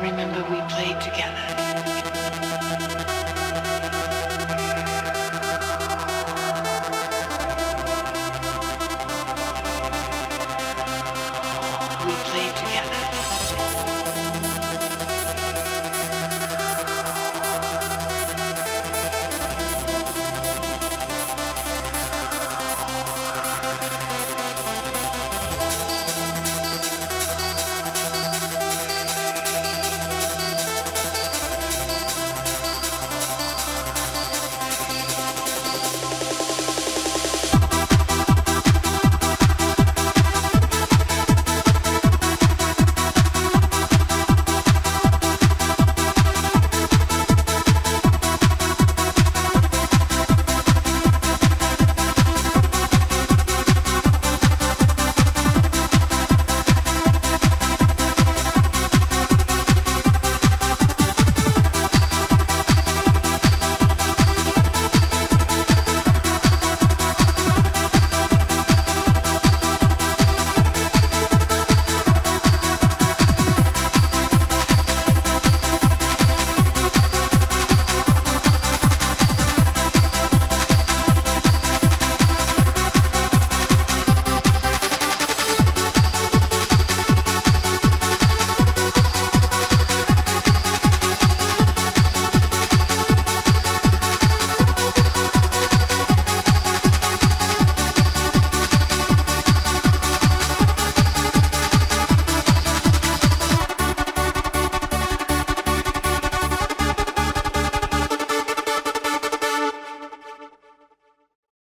remember we played together.